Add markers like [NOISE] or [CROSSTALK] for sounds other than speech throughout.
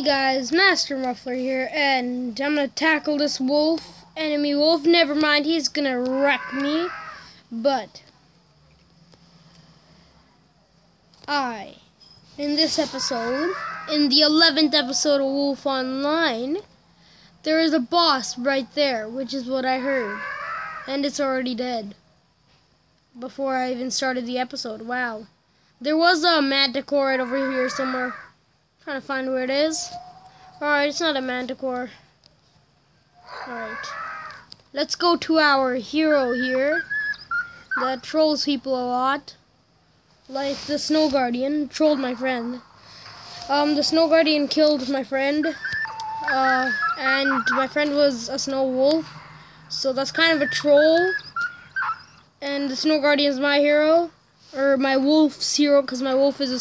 Hey guys, Master Muffler here, and I'm gonna tackle this wolf, enemy wolf. Never mind, he's gonna wreck me. But I, in this episode, in the 11th episode of Wolf Online, there is a boss right there, which is what I heard. And it's already dead. Before I even started the episode. Wow. There was a manticore right over here somewhere. Trying to find where it is. Alright, it's not a manticore. Alright. Let's go to our hero here. That trolls people a lot. Like the Snow Guardian. Trolled my friend. Um, the Snow Guardian killed my friend. Uh, and my friend was a snow wolf. So that's kind of a troll. And the Snow Guardian is my hero or my wolf's hero because my wolf is a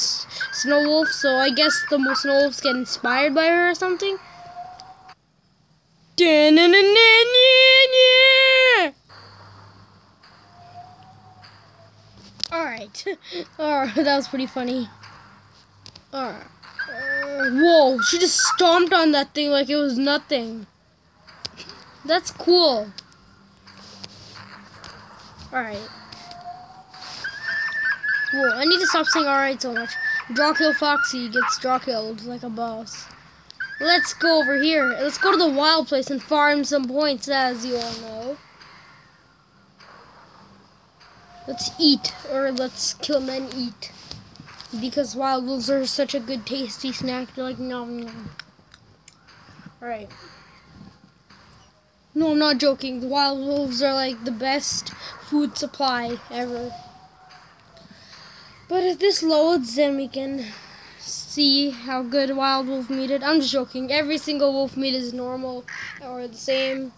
snow wolf so I guess the snow wolves get inspired by her or something Alright. [LAUGHS] Alright, that was pretty funny. Alright. Uh, whoa, she just stomped on that thing like it was nothing. That's cool. Alright. Whoa, I need to stop saying alright so much. Drawkill Foxy gets drawkilled like a boss. Let's go over here. Let's go to the wild place and farm some points, as you all know. Let's eat, or let's kill and eat. Because wild wolves are such a good tasty snack. They're like, nom nom. Alright. No, I'm not joking. The wild wolves are like the best food supply ever. But if this loads, then we can see how good wild wolf meat is. I'm just joking. Every single wolf meat is normal or the same.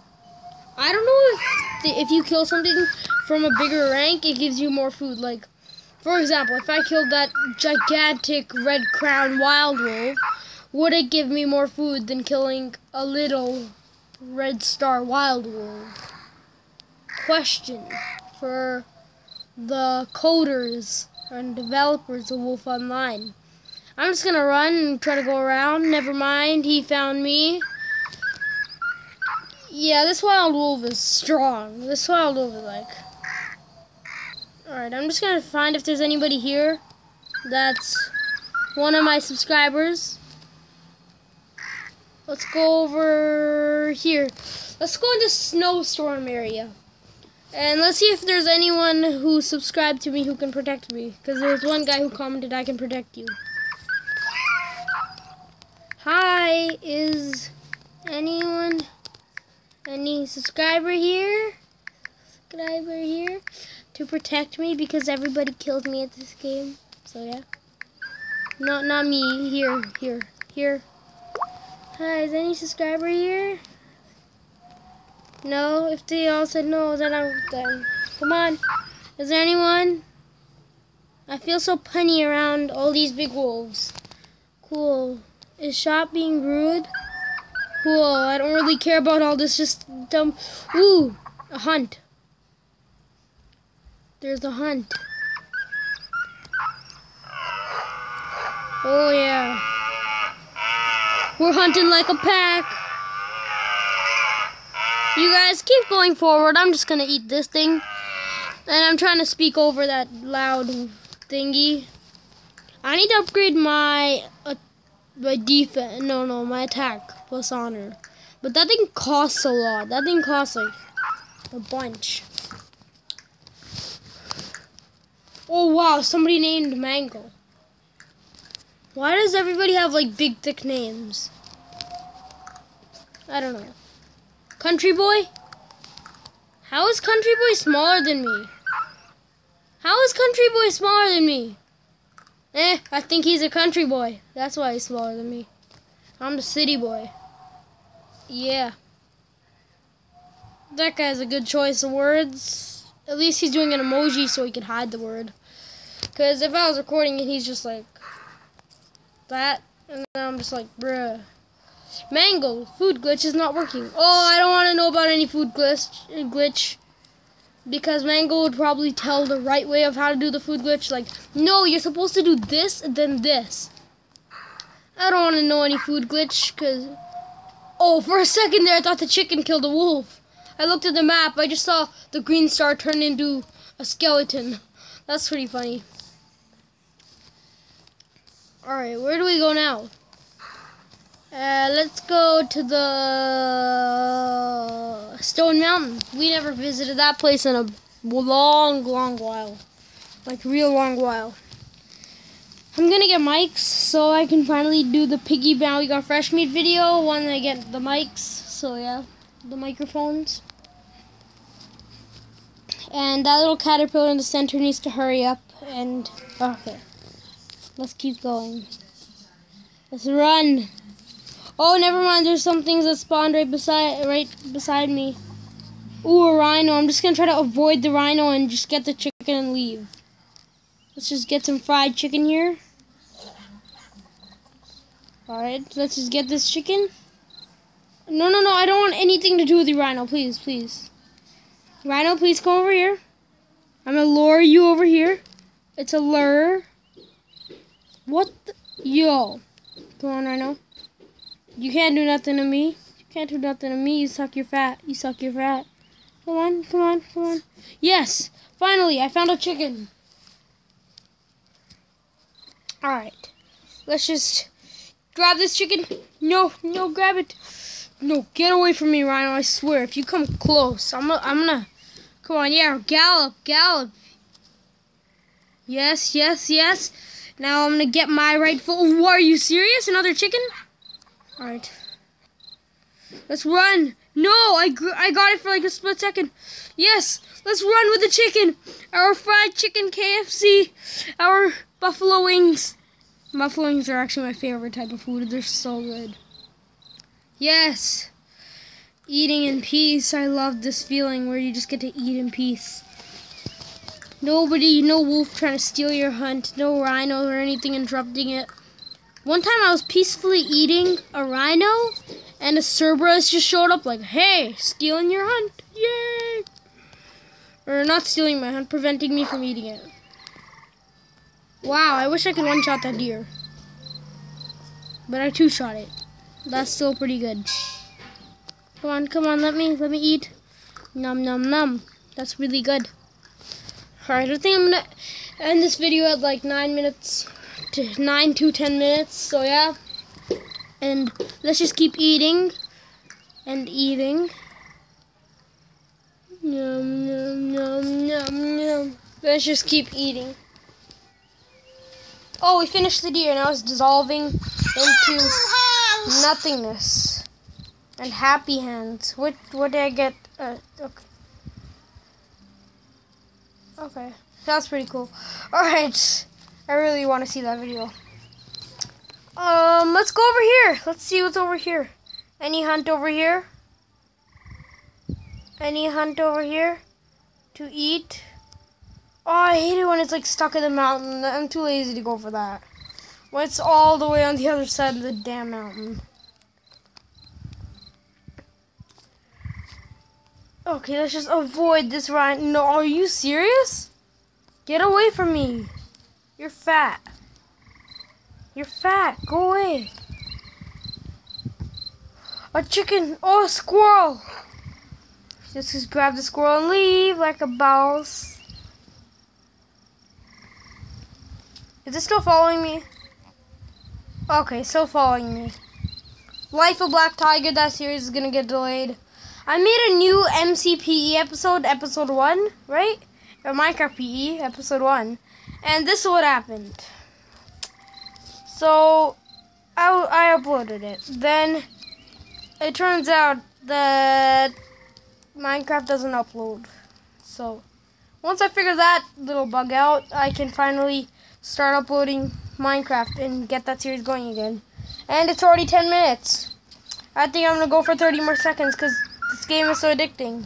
I don't know if if you kill something from a bigger rank, it gives you more food. Like, for example, if I killed that gigantic red crown wild wolf, would it give me more food than killing a little red star wild wolf? Question for the coders and developers of Wolf Online. I'm just gonna run and try to go around. Never mind, he found me. Yeah, this wild wolf is strong. This wild wolf is like... Alright, I'm just gonna find if there's anybody here that's one of my subscribers. Let's go over here. Let's go in the snowstorm area. And let's see if there's anyone who subscribed to me who can protect me. Because there's one guy who commented, I can protect you. Hi, is anyone, any subscriber here? Subscriber here to protect me because everybody killed me at this game. So yeah. Not, not me. Here, here, here. Hi, is any subscriber here? No, if they all said no, then I'm done. come on. Is there anyone? I feel so punny around all these big wolves. Cool. Is shop being rude? Cool. I don't really care about all this. Just dumb. Ooh, a hunt. There's a hunt. Oh yeah. We're hunting like a pack. You guys keep going forward. I'm just gonna eat this thing. And I'm trying to speak over that loud thingy. I need to upgrade my uh, my defense. No, no, my attack plus honor. But that thing costs a lot. That thing costs like a bunch. Oh wow, somebody named Mangle. Why does everybody have like big thick names? I don't know. Country boy? How is country boy smaller than me? How is country boy smaller than me? Eh, I think he's a country boy. That's why he's smaller than me. I'm the city boy. Yeah. That guy's a good choice of words. At least he's doing an emoji so he can hide the word. Because if I was recording it, he's just like that. And I'm just like, bruh. Mango, food glitch is not working. Oh, I don't want to know about any food glitch, glitch. Because Mango would probably tell the right way of how to do the food glitch. Like, no, you're supposed to do this and then this. I don't want to know any food glitch, because... Oh, for a second there, I thought the chicken killed the wolf. I looked at the map. I just saw the green star turn into a skeleton. That's pretty funny. Alright, where do we go now? Uh, let's go to the Stone Mountain. We never visited that place in a long, long while. Like, real long while. I'm gonna get mics so I can finally do the piggy bow we got fresh meat video when I get the mics. So yeah, the microphones. And that little caterpillar in the center needs to hurry up and okay. Let's keep going. Let's run. Oh, never mind. There's some things that spawned right beside right beside me. Ooh, a rhino. I'm just gonna try to avoid the rhino and just get the chicken and leave. Let's just get some fried chicken here. Alright, let's just get this chicken. No, no, no, I don't want anything to do with the rhino. Please, please. Rhino, please come over here. I'm gonna lure you over here. It's a lure. What the? Yo. Come on, Rhino. You can't do nothing to me. You can't do nothing to me. You suck your fat. You suck your fat. Come on, come on, come on. Yes! Finally, I found a chicken. Alright. Let's just grab this chicken. No, no, grab it. No, get away from me, Rhino. I swear, if you come close, I'm gonna, I'm gonna, come on, yeah, gallop, gallop. Yes, yes, yes. Now I'm gonna get my rightful, are you serious? Another chicken? Alright. Let's run. No, I, I got it for like a split second. Yes, let's run with the chicken. Our fried chicken KFC. Our buffalo wings. Buffalo wings are actually my favorite type of food. They're so good. Yes. Eating in peace. I love this feeling where you just get to eat in peace. Nobody, no wolf trying to steal your hunt. No rhino or anything interrupting it. One time I was peacefully eating a rhino and a Cerberus just showed up like, hey, stealing your hunt. Yay! Or not stealing my hunt, preventing me from eating it. Wow, I wish I could one-shot that deer. But I two-shot it. That's still pretty good. Come on, come on, let me, let me eat. Num, num, num. That's really good. Alright, I think I'm gonna end this video at like 9 minutes, to 9 to 10 minutes, so yeah. And let's just keep eating and eating. Num, num, num, num, num. Let's just keep eating. Oh, we finished the deer. Now it's dissolving into nothingness. And happy hands. What what did I get? Uh, okay. Okay. That's pretty cool. Alright. I really want to see that video. Um, let's go over here. Let's see what's over here. Any hunt over here? Any hunt over here? To eat? Oh, I hate it when it's like stuck in the mountain. I'm too lazy to go for that. When it's all the way on the other side of the damn mountain. Okay, let's just avoid this rhino. No, are you serious? Get away from me. You're fat. You're fat. Go away. A chicken. Oh, a squirrel. Just, just grab the squirrel and leave like a boss. Is it still following me? Okay, still following me. Life of Black Tiger, that series is gonna get delayed. I made a new MCPE episode, episode 1, right? Or Minecraft PE, episode 1. And this is what happened. So, I, I uploaded it. Then, it turns out that Minecraft doesn't upload. So, once I figure that little bug out, I can finally start uploading Minecraft and get that series going again. And it's already 10 minutes. I think I'm going to go for 30 more seconds because this game is so addicting.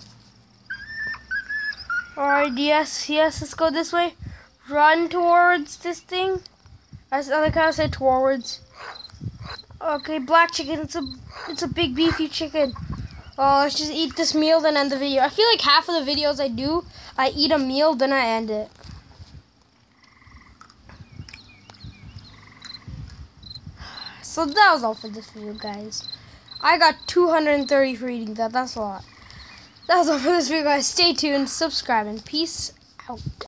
Alright, yes, yes, let's go this way. Run towards this thing. I like how I said towards. Okay, black chicken. It's a it's a big beefy chicken. Oh, let's just eat this meal then end the video. I feel like half of the videos I do, I eat a meal then I end it. So that was all for this video, guys. I got 230 for eating that. That's a lot. That was all for this video, guys. Stay tuned, subscribe, and peace out.